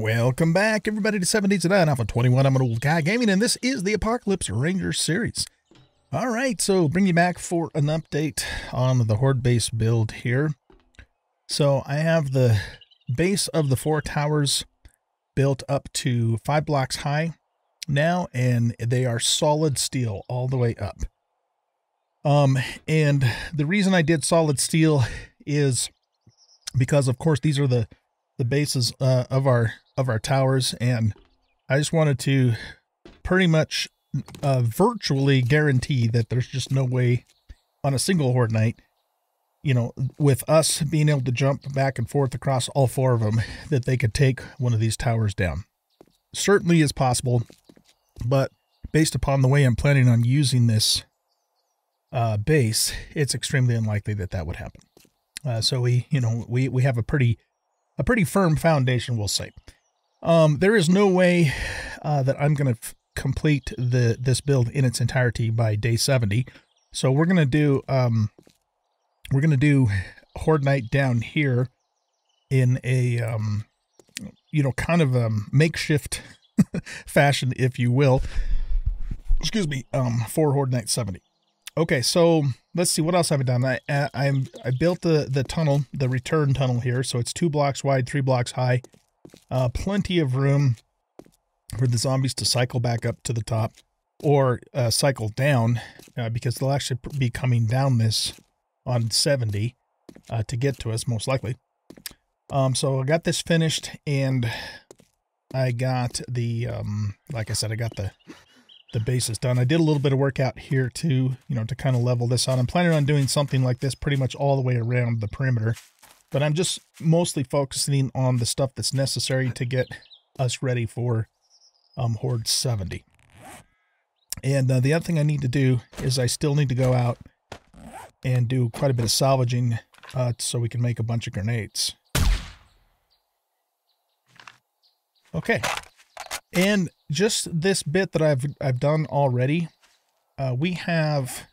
Welcome back, everybody, to 7 Days to Die Alpha 21. I'm an old guy gaming, and this is the Apocalypse Ranger series. All right, so bring you back for an update on the Horde base build here. So I have the base of the four towers built up to five blocks high now, and they are solid steel all the way up. Um, and the reason I did solid steel is because, of course, these are the the bases uh, of our of our towers, and I just wanted to pretty much uh, virtually guarantee that there's just no way on a single horde night, you know, with us being able to jump back and forth across all four of them, that they could take one of these towers down. Certainly is possible, but based upon the way I'm planning on using this uh, base, it's extremely unlikely that that would happen. Uh, so we, you know, we we have a pretty a pretty firm foundation, we'll say. Um, there is no way uh, that I'm going to complete the this build in its entirety by day 70. So we're going to do um, we're going to do Horde Night down here in a um, you know kind of a makeshift fashion, if you will. Excuse me, um, for Horde Night 70. Okay, so let's see what else have I done. I I I built the the tunnel, the return tunnel here, so it's two blocks wide, three blocks high. Uh, plenty of room for the zombies to cycle back up to the top or uh, cycle down uh, because they'll actually be coming down this on 70 uh, to get to us most likely. Um, so I got this finished and I got the, um, like I said, I got the the base is done. I did a little bit of work out here too, you know, to kind of level this out. I'm planning on doing something like this pretty much all the way around the perimeter, but I'm just mostly focusing on the stuff that's necessary to get us ready for um, Horde 70. And uh, the other thing I need to do is I still need to go out and do quite a bit of salvaging uh, so we can make a bunch of grenades. Okay, and just this bit that I've I've done already, uh, we have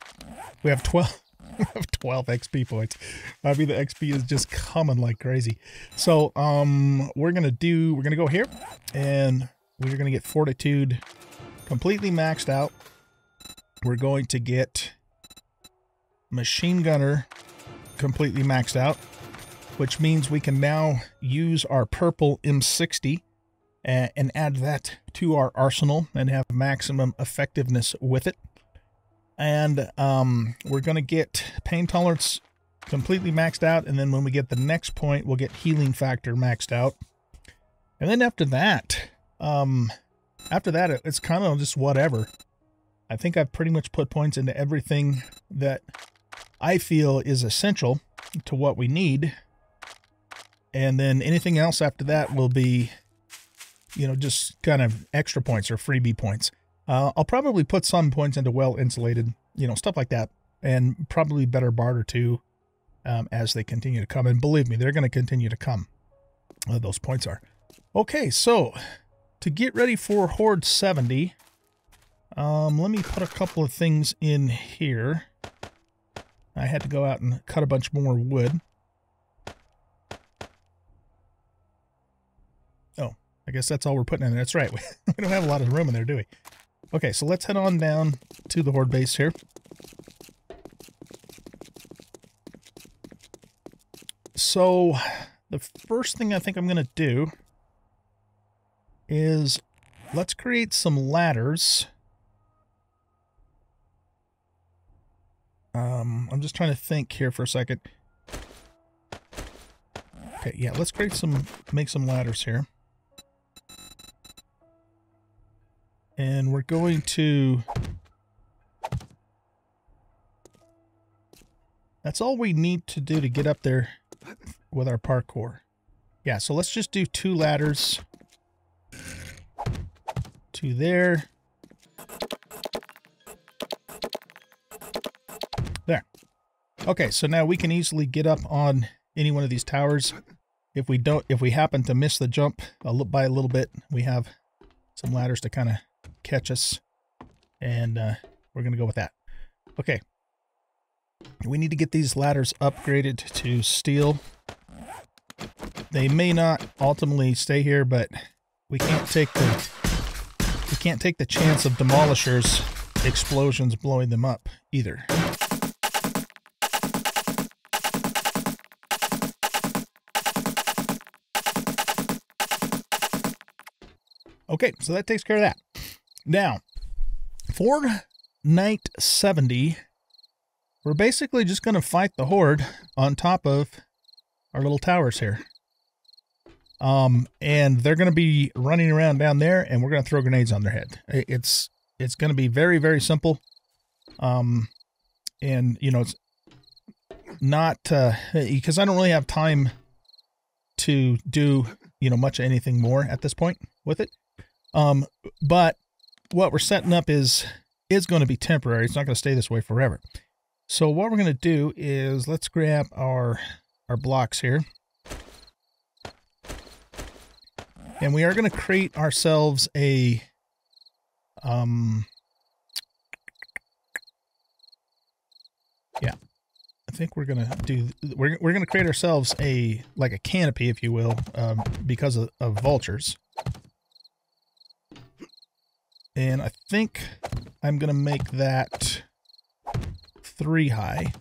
we have 12 we have 12 XP points. I mean the XP is just coming like crazy. So um we're gonna do we're gonna go here and we're gonna get fortitude completely maxed out. We're going to get machine gunner completely maxed out, which means we can now use our purple M60 and add that to our arsenal and have maximum effectiveness with it. And um, we're going to get pain tolerance completely maxed out. And then when we get the next point, we'll get healing factor maxed out. And then after that, um, after that, it's kind of just whatever. I think I've pretty much put points into everything that I feel is essential to what we need. And then anything else after that will be you know, just kind of extra points or freebie points. Uh, I'll probably put some points into well insulated, you know, stuff like that, and probably better barter too um, as they continue to come. And believe me, they're going to continue to come. Uh, those points are. Okay, so to get ready for Horde 70, um, let me put a couple of things in here. I had to go out and cut a bunch more wood. Oh, I guess that's all we're putting in there. That's right. We, don't have a lot of room in there, do we? Okay, so let's head on down to the Horde base here. So, the first thing I think I'm going to do is let's create some ladders. Um, I'm just trying to think here for a second. Okay, yeah, let's create some, make some ladders here. And we're going to... That's all we need to do to get up there with our parkour. Yeah, so let's just do two ladders. To there. There. Okay, so now we can easily get up on any one of these towers. If we don't, if we happen to miss the jump by a little bit, we have some ladders to kind of catch us. And uh, we're going to go with that. Okay. We need to get these ladders upgraded to steel. They may not ultimately stay here, but we can't take the we can't take the chance of demolishers explosions blowing them up either. Okay, so that takes care of that. Now, for night 70, we're basically just going to fight the horde on top of our little towers here. Um, and they're going to be running around down there, and we're going to throw grenades on their head. It's it's going to be very very simple. Um, and you know it's not uh, because I don't really have time to do you know much anything more at this point with it. Um, but what we're setting up is is going to be temporary. It's not going to stay this way forever. So what we're going to do is let's grab our our blocks here. And we are going to create ourselves a um yeah i think we're gonna do we're, we're gonna create ourselves a like a canopy if you will um, because of, of vultures and i think i'm gonna make that three high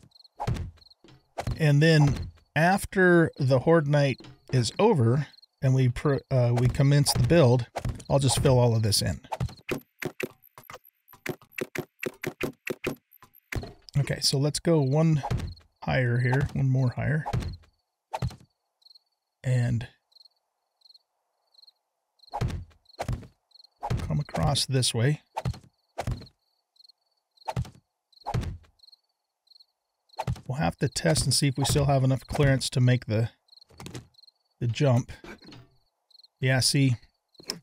and then after the horde night is over and we uh, we commence the build i'll just fill all of this in Okay, so let's go one higher here, one more higher. And come across this way. We'll have to test and see if we still have enough clearance to make the the jump. Yeah, see,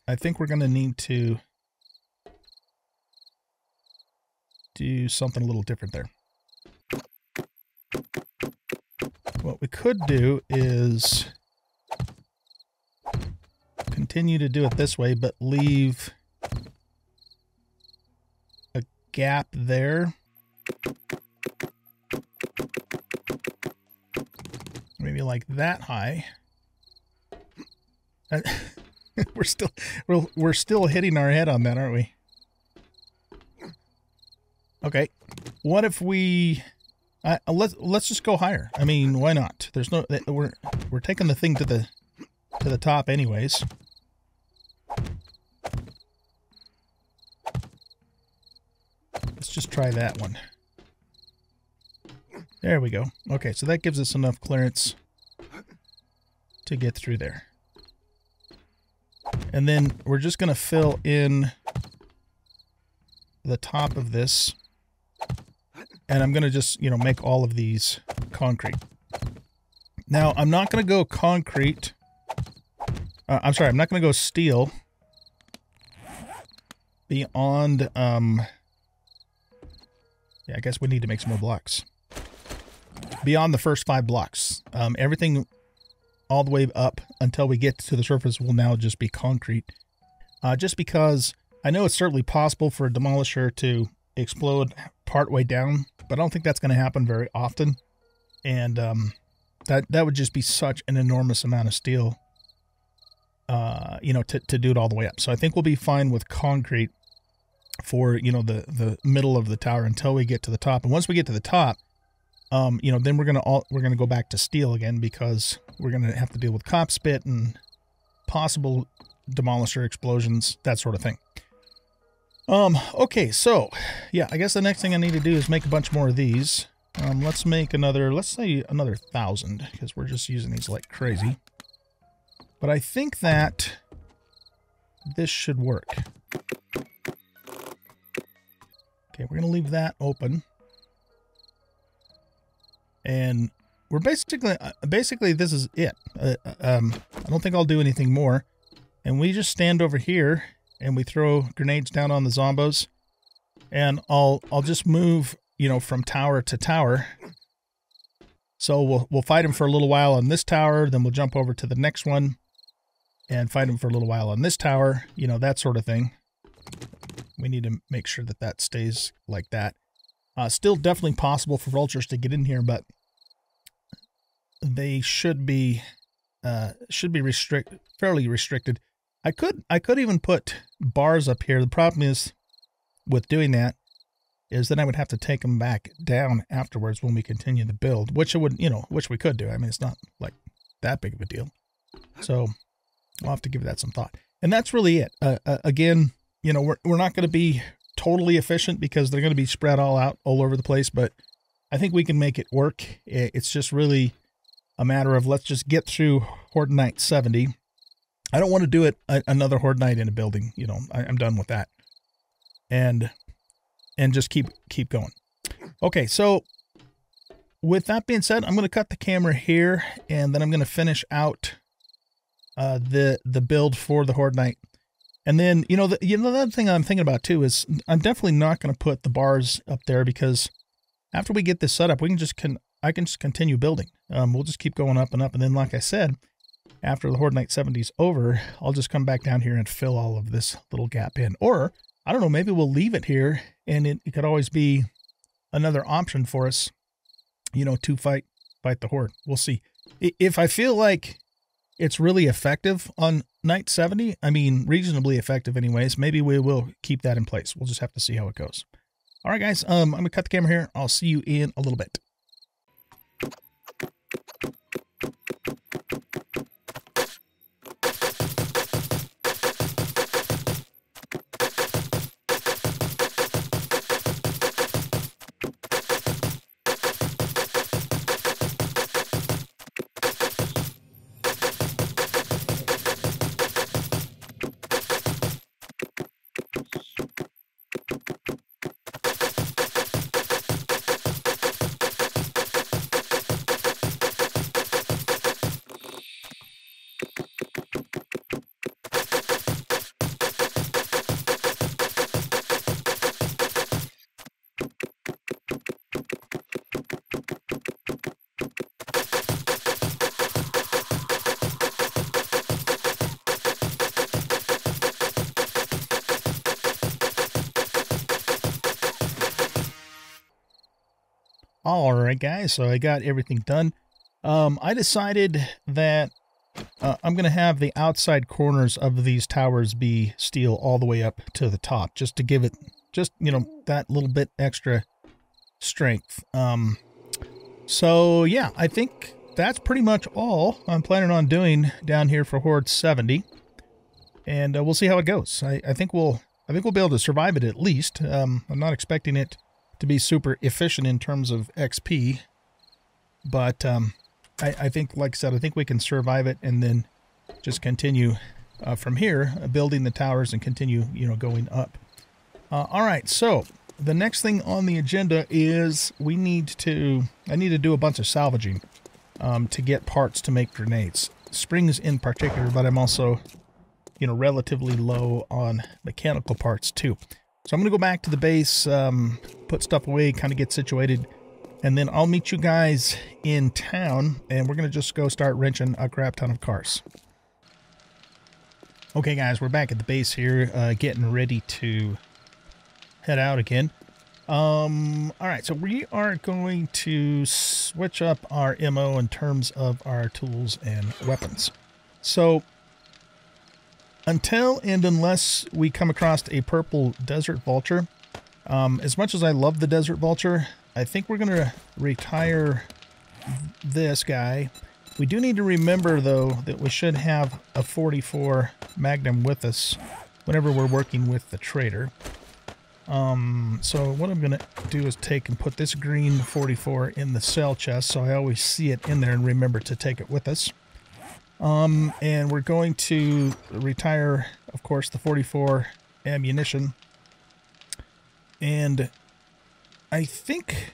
I think we're going to need to do something a little different there. What we could do is continue to do it this way, but leave gap there. Maybe like that high. we're still we're, we're still hitting our head on that, aren't we? Okay. What if we uh, let's let's just go higher. I mean, why not? There's no we're we're taking the thing to the to the top anyways. Just try that one. There we go. Okay, so that gives us enough clearance to get through there. And then we're just going to fill in the top of this and I'm going to just, you know, make all of these concrete. Now, I'm not going to go concrete. Uh, I'm sorry, I'm not going to go steel beyond, um, yeah, I guess we need to make some more blocks. Beyond the first five blocks. Um, everything all the way up until we get to the surface will now just be concrete. Uh, just because I know it's certainly possible for a demolisher to explode partway down, but I don't think that's going to happen very often. And um, that that would just be such an enormous amount of steel, uh, you know, to, to do it all the way up. So I think we'll be fine with concrete for you know the the middle of the tower until we get to the top. And once we get to the top, um, you know, then we're gonna all we're gonna go back to steel again because we're gonna have to deal with cop spit and possible demolisher explosions, that sort of thing. Um, okay, so, yeah, I guess the next thing I need to do is make a bunch more of these. Um, let's make another, let's say another thousand, because we're just using these like crazy. But I think that this should work. Okay, we're going to leave that open. And we're basically, uh, basically this is it. Uh, uh um, I don't think I'll do anything more. And we just stand over here and we throw grenades down on the zombos. And I'll I'll just move, you know, from tower to tower. So we'll we'll fight him for a little while on this tower, then we'll jump over to the next one and fight him for a little while on this tower, you know, that sort of thing. We need to make sure that that stays like that. Uh, still definitely possible for vultures to get in here, but they should be uh, should be restrict fairly restricted I could I could even put bars up here. The problem is with doing that is then I would have to take them back down afterwards when we continue the build, which it would, you know, which we could do. I mean, it's not like that big of a deal. So I'll have to give that some thought. And that's really it. Uh, uh, again, you know, we're, we're not going to be totally efficient because they're going to be spread all out all over the place, but I think we can make it work. It's just really a matter of let's just get through Horde Night 70. I don't want to do it another Horde Night in a building. You know, I, I'm done with that. And and just keep keep going. Okay, so with that being said, I'm going to cut the camera here, and then I'm going to finish out uh, the the build for the Horde Night. And then you know the you know the other thing I'm thinking about too is I'm definitely not going to put the bars up there because after we get this set up, we can just can I can just continue building. Um, we'll just keep going up and up, and then like I said, after the Horde Night 70's over, I'll just come back down here and fill all of this little gap in. Or I don't know, maybe we'll leave it here, and it, it could always be another option for us, you know, to fight fight the Horde. We'll see. If I feel like it's really effective on night 70. I mean, reasonably effective anyways. Maybe we will keep that in place. We'll just have to see how it goes. All right, guys, um, I'm going to cut the camera here. I'll see you in a little bit. Guys, so I got everything done. Um, I decided that uh, I'm going to have the outside corners of these towers be steel all the way up to the top, just to give it, just, you know, that little bit extra strength. Um, so, yeah, I think that's pretty much all I'm planning on doing down here for Horde 70. And uh, we'll see how it goes. I, I think we'll I think we'll be able to survive it at least. Um, I'm not expecting it to be super efficient in terms of XP. But um, I, I, think, like I said, I think we can survive it and then just continue uh, from here, uh, building the towers and continue, you know, going up. Uh, all right, so the next thing on the agenda is we need to, I need to do a bunch of salvaging um, to get parts to make grenades. Springs in particular, but I'm also, you know, relatively low on mechanical parts too. So I'm going to go back to the base, um, put stuff away, kind of get situated, and then I'll meet you guys in town, and we're going to just go start wrenching a crap ton of cars. Okay, guys, we're back at the base here, uh, getting ready to head out again. Um, all right, so we are going to switch up our MO in terms of our tools and weapons. So until and unless we come across a purple desert vulture, um, as much as I love the desert vulture, I think we're going to retire this guy. We do need to remember, though, that we should have a 44 Magnum with us whenever we're working with the trader. Um, so what I'm going to do is take and put this green 44 in the sell chest so I always see it in there and remember to take it with us. Um, and we're going to retire, of course, the 44 ammunition. And I think...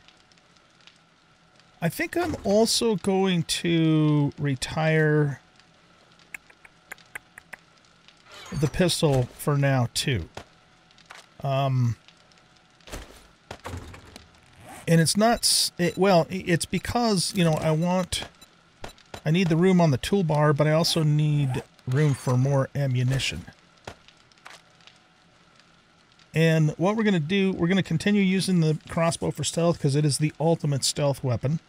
I think I'm also going to retire the pistol for now, too. Um, and it's not... It, well, it's because, you know, I want I need the room on the toolbar, but I also need room for more ammunition. And what we're going to do, we're going to continue using the crossbow for stealth because it is the ultimate stealth weapon.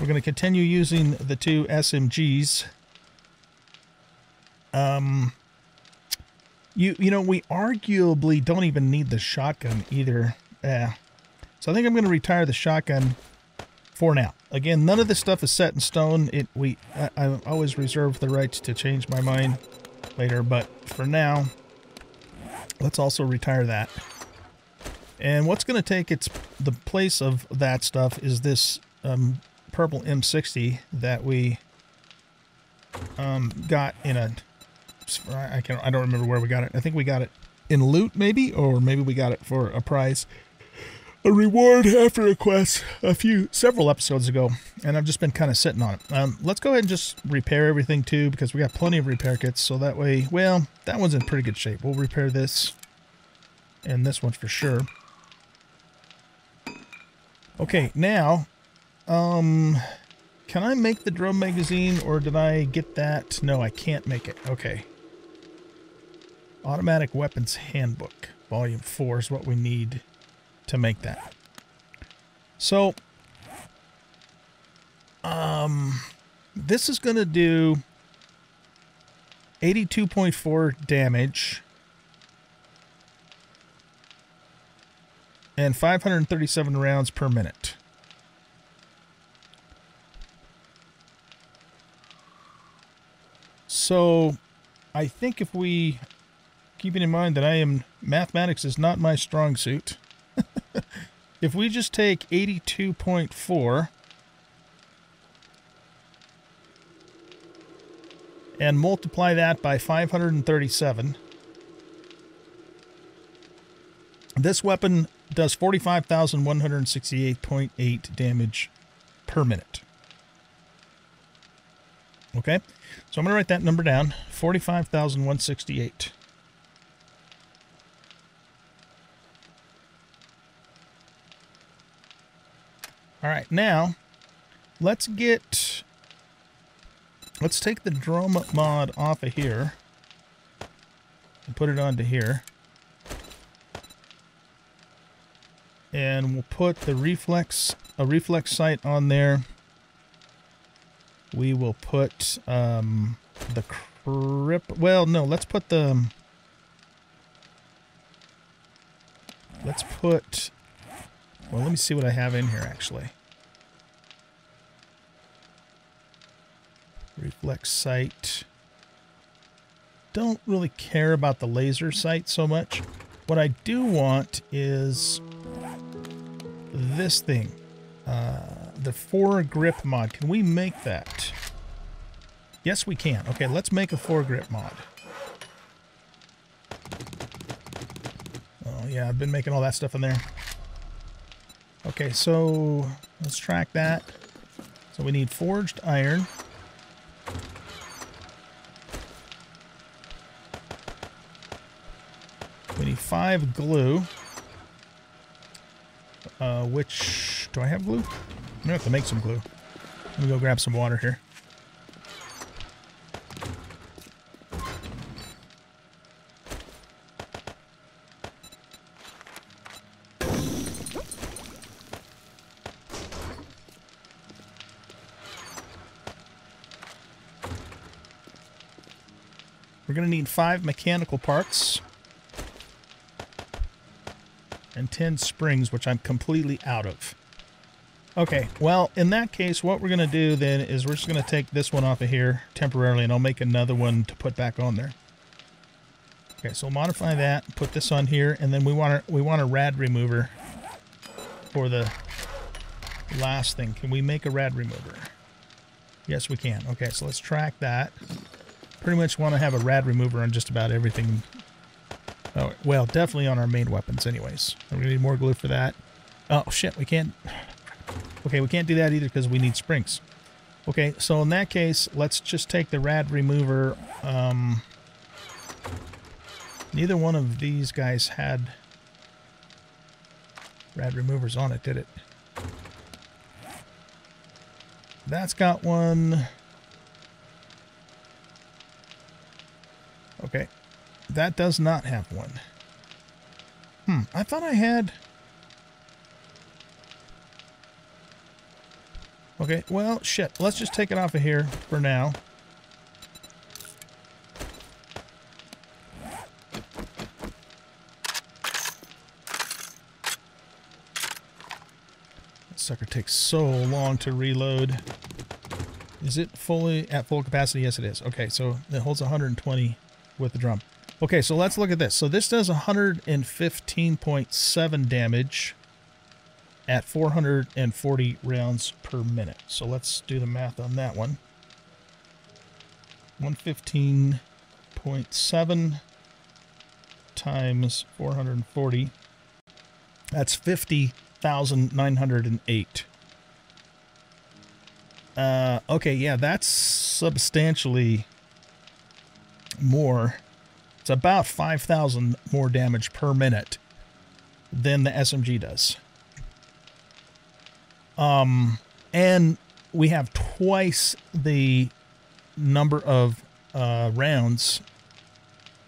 We're going to continue using the two SMGs. Um, you you know we arguably don't even need the shotgun either. Yeah. So I think I'm going to retire the shotgun for now. Again, none of this stuff is set in stone. It we I, I always reserve the right to change my mind later, but for now, let's also retire that. And what's going to take its the place of that stuff is this um, purple M60 that we um, got in a I can I don't remember where we got it. I think we got it in loot maybe, or maybe we got it for a prize a reward after a quest a few several episodes ago and I've just been kind of sitting on it. Um, let's go ahead and just repair everything too because we got plenty of repair kits so that way well that one's in pretty good shape. We'll repair this and this one for sure. Okay now um can I make the drum magazine or did I get that? No I can't make it. Okay. Automatic Weapons Handbook Volume 4 is what we need to make that. So, um, this is going to do 82.4 damage and 537 rounds per minute. So, I think if we, keeping in mind that I am, mathematics is not my strong suit, if we just take 82.4 and multiply that by 537, this weapon does 45,168.8 damage per minute. Okay, so I'm going to write that number down, 45,168. All right, now let's get, let's take the drum mod off of here and put it onto here. And we'll put the reflex, a reflex sight on there. We will put um, the crip, well, no, let's put the, let's put well, let me see what I have in here, actually. Reflex sight. Don't really care about the laser sight so much. What I do want is this thing. Uh, the foregrip mod. Can we make that? Yes, we can. Okay, let's make a foregrip mod. Oh, yeah, I've been making all that stuff in there. Okay, so let's track that. So we need forged iron. Five glue. Uh, which, do I have glue? I'm gonna have to make some glue. Let me go grab some water here. We're going to need five mechanical parts and 10 springs, which I'm completely out of. Okay, well, in that case, what we're going to do then is we're just going to take this one off of here temporarily, and I'll make another one to put back on there. Okay, so we'll modify that, put this on here, and then we want a, we want a rad remover for the last thing. Can we make a rad remover? Yes, we can. Okay, so let's track that pretty much want to have a rad remover on just about everything. Oh, well, definitely on our main weapons anyways. We're going to need more glue for that. Oh, shit, we can't... Okay, we can't do that either because we need springs. Okay, so in that case, let's just take the rad remover. Um, neither one of these guys had rad removers on it, did it? That's got one. that does not have one. Hmm, I thought I had... Okay, well, shit. Let's just take it off of here for now. That sucker takes so long to reload. Is it fully at full capacity? Yes, it is. Okay, so it holds 120 with the drum. Okay, so let's look at this. So this does 115.7 damage at 440 rounds per minute. So let's do the math on that one. 115.7 times 440. That's 50,908. Uh, okay, yeah, that's substantially more. It's about 5,000 more damage per minute than the SMG does. Um, and we have twice the number of uh, rounds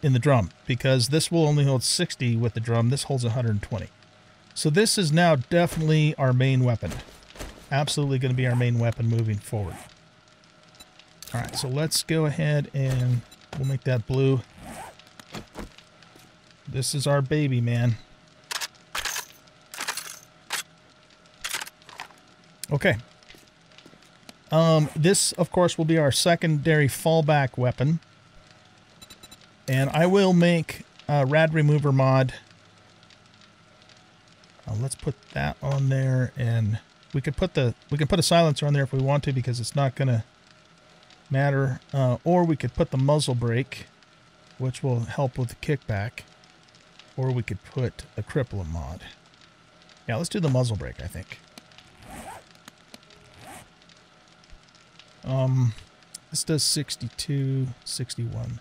in the drum because this will only hold 60 with the drum. This holds 120. So this is now definitely our main weapon. Absolutely going to be our main weapon moving forward. All right, so let's go ahead and we'll make that blue. This is our baby, man. Okay. Um, this, of course, will be our secondary fallback weapon. And I will make a rad remover mod. Uh, let's put that on there, and we could put the we can put a silencer on there if we want to because it's not gonna matter. Uh, or we could put the muzzle brake, which will help with the kickback. Or we could put a crippler mod. Yeah, let's do the muzzle brake. I think. Um, this does 62, 61.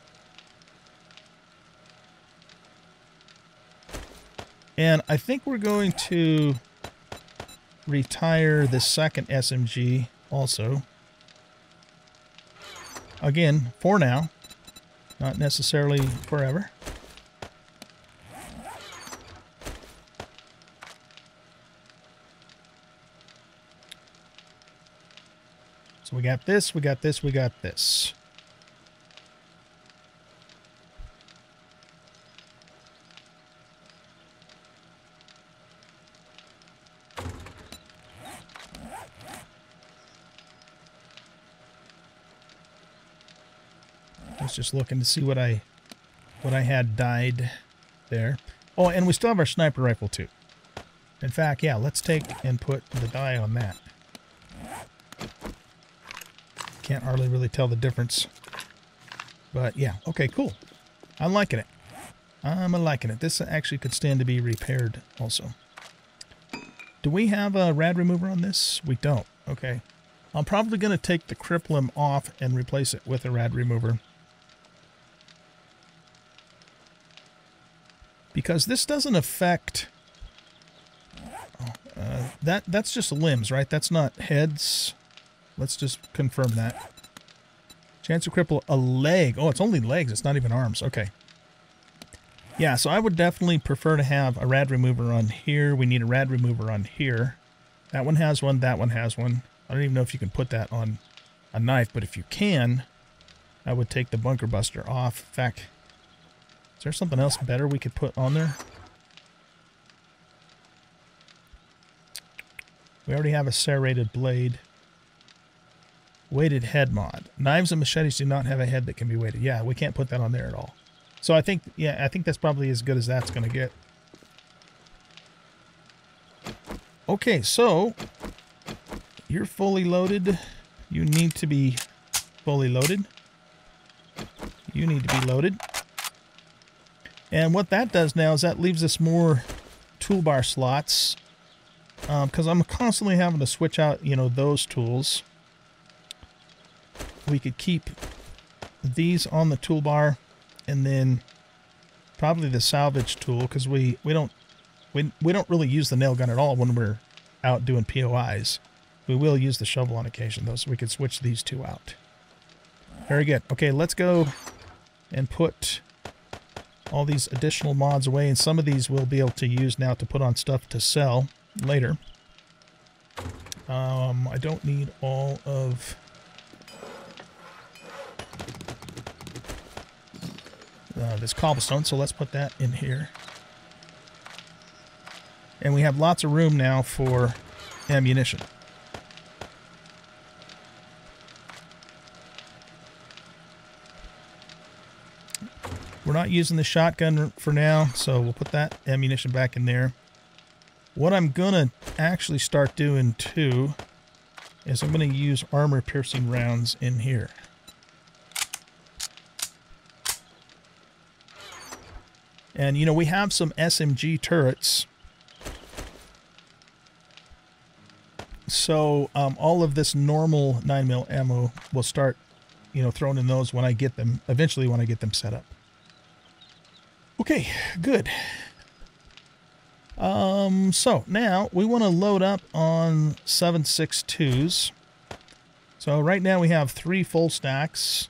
And I think we're going to retire the second SMG also. Again, for now. Not necessarily forever. So we got this, we got this, we got this. I was just looking to see what I what I had died there. Oh, and we still have our sniper rifle too. In fact, yeah, let's take and put the die on that. Can't hardly really tell the difference. But yeah, okay, cool. I'm liking it. I'm liking it. This actually could stand to be repaired also. Do we have a rad remover on this? We don't. Okay. I'm probably going to take the cripplem off and replace it with a rad remover. Because this doesn't affect... Uh, that That's just limbs, right? That's not heads. Let's just confirm that. Chance to cripple a leg. Oh, it's only legs. It's not even arms. Okay. Yeah, so I would definitely prefer to have a rad remover on here. We need a rad remover on here. That one has one. That one has one. I don't even know if you can put that on a knife, but if you can, I would take the bunker buster off. In fact, is there something else better we could put on there? We already have a serrated blade. Weighted head mod. Knives and machetes do not have a head that can be weighted. Yeah, we can't put that on there at all. So I think, yeah, I think that's probably as good as that's going to get. Okay, so you're fully loaded. You need to be fully loaded. You need to be loaded. And what that does now is that leaves us more toolbar slots because um, I'm constantly having to switch out, you know, those tools we could keep these on the toolbar and then probably the salvage tool because we, we don't we, we don't really use the nail gun at all when we're out doing POIs. We will use the shovel on occasion though, so we could switch these two out. Very good. Okay, let's go and put all these additional mods away, and some of these we'll be able to use now to put on stuff to sell later. Um, I don't need all of uh, this cobblestone, so let's put that in here. And we have lots of room now for ammunition. We're not using the shotgun for now, so we'll put that ammunition back in there. What I'm going to actually start doing too is I'm going to use armor piercing rounds in here. And, you know, we have some SMG turrets. So um, all of this normal 9mm ammo will start, you know, thrown in those when I get them, eventually when I get them set up. Okay, good. Um, so now we want to load up on 762s. So right now we have three full stacks.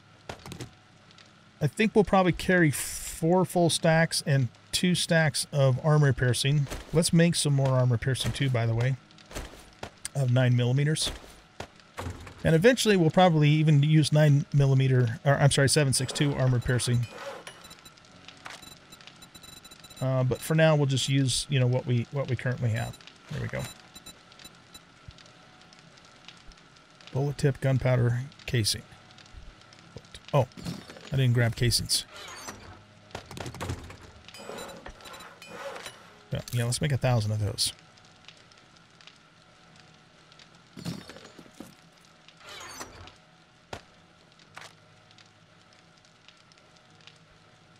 I think we'll probably carry four full stacks and two stacks of armor piercing. Let's make some more armor piercing too, by the way, of nine millimeters. And eventually we'll probably even use nine millimeter, or I'm sorry, 762 armor piercing uh, but for now, we'll just use, you know, what we what we currently have. There we go. Bullet tip gunpowder casing. Oh, I didn't grab casings. Yeah, let's make a thousand of those.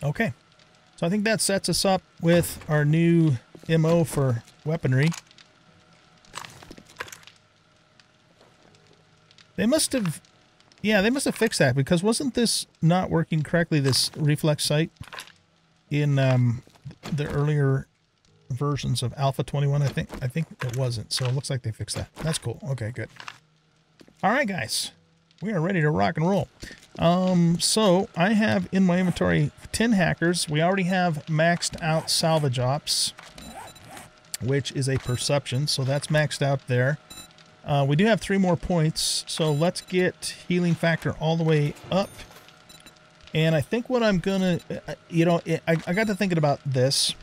Okay. So I think that sets us up with our new MO for weaponry. They must have, yeah, they must have fixed that because wasn't this not working correctly, this reflex sight in um, the earlier versions of Alpha 21, I think. I think it wasn't, so it looks like they fixed that. That's cool. Okay, good. All right, guys. We are ready to rock and roll. Um, so I have in my inventory 10 hackers. We already have maxed out salvage ops, which is a perception. So that's maxed out there. Uh, we do have three more points. So let's get healing factor all the way up. And I think what I'm going to, uh, you know, I, I got to thinking about this.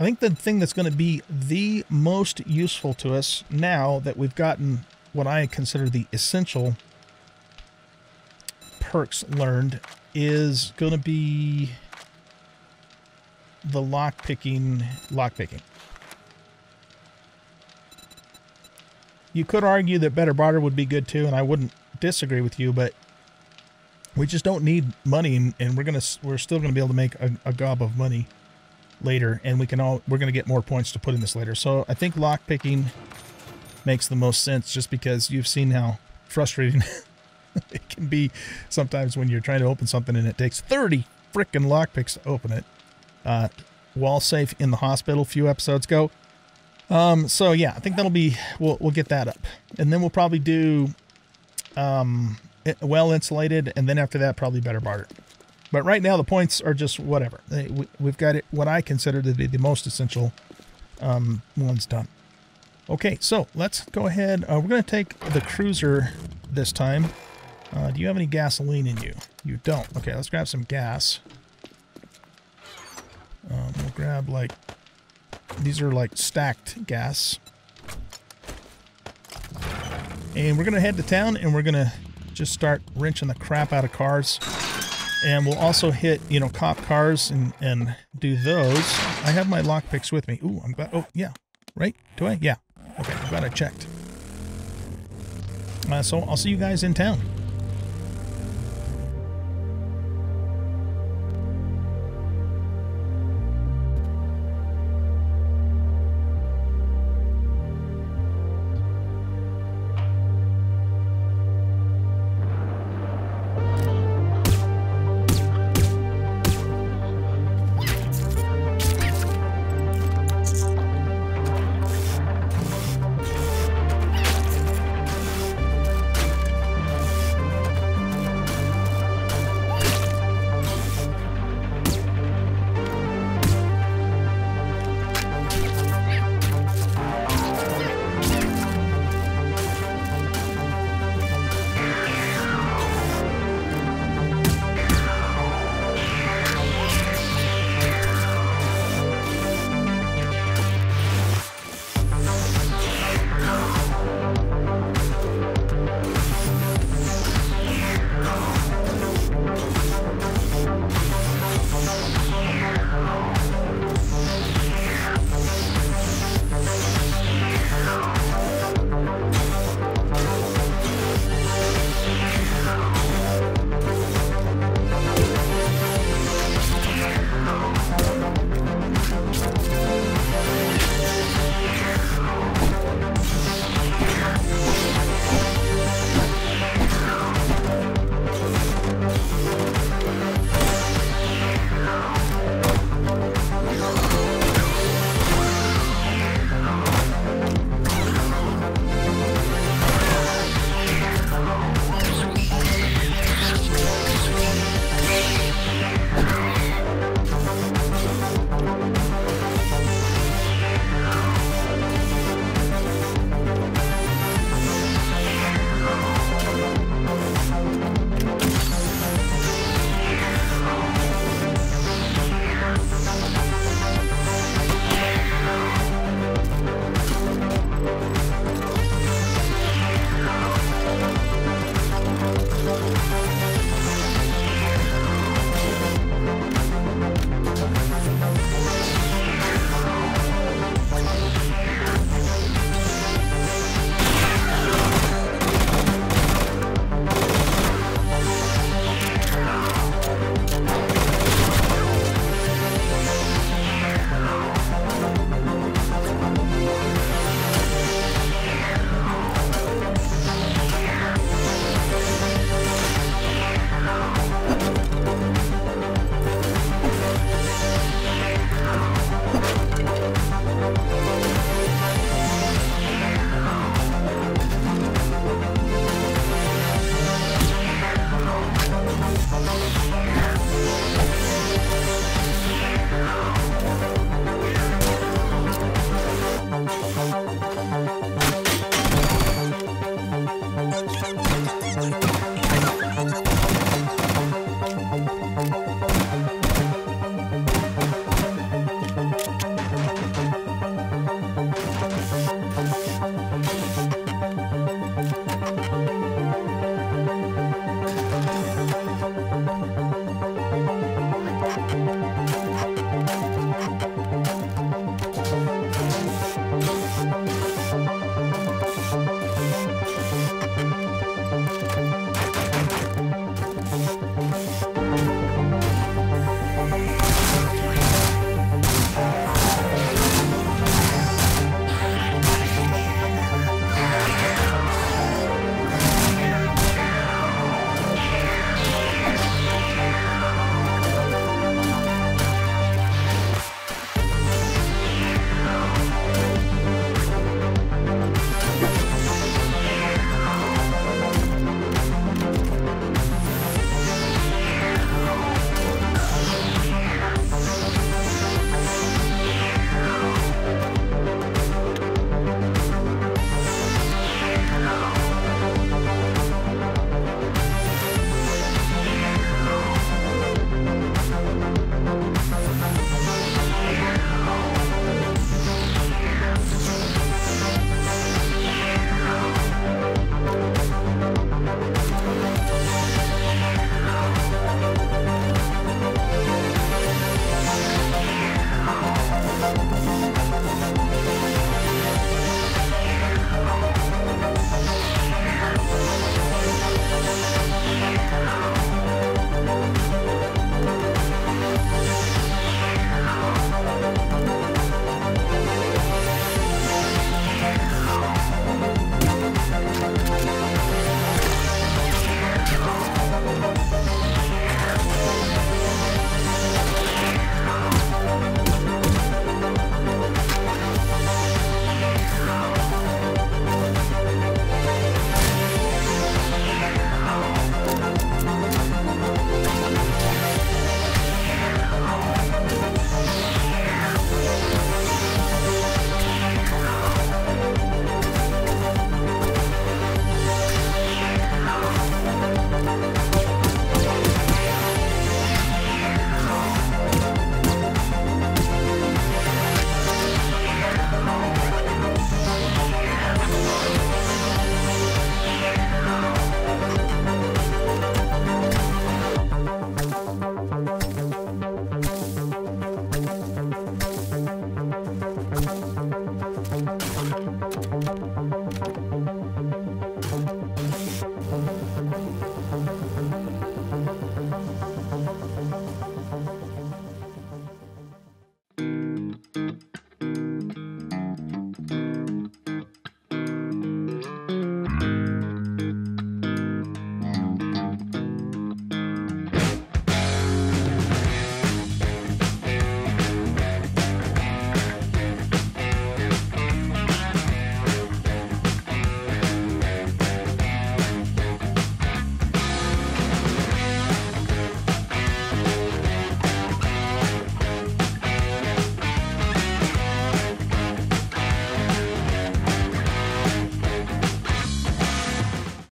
I think the thing that's going to be the most useful to us now that we've gotten what I consider the essential perks learned is going to be the lock picking, lock picking. You could argue that better barter would be good too, and I wouldn't disagree with you, but we just don't need money, and, and we're gonna we're still gonna be able to make a, a gob of money later, and we can all we're gonna get more points to put in this later. So I think lock picking makes the most sense, just because you've seen how frustrating it can be sometimes when you're trying to open something and it takes 30 freaking lockpicks to open it. Uh, wall safe in the hospital a few episodes ago. Um, so yeah, I think that'll be, we'll, we'll get that up. And then we'll probably do um, well insulated, and then after that, probably better barter. But right now, the points are just whatever. We've got it, what I consider to be the most essential um, ones done. Okay, so let's go ahead. Uh, we're going to take the cruiser this time. Uh, do you have any gasoline in you? You don't. Okay, let's grab some gas. Um, we'll grab like, these are like stacked gas. And we're going to head to town and we're going to just start wrenching the crap out of cars. And we'll also hit, you know, cop cars and, and do those. I have my lockpicks with me. Ooh, I'm glad. Oh, yeah. Right? Do I? Yeah. Okay, I'm glad I checked. Uh, so I'll see you guys in town.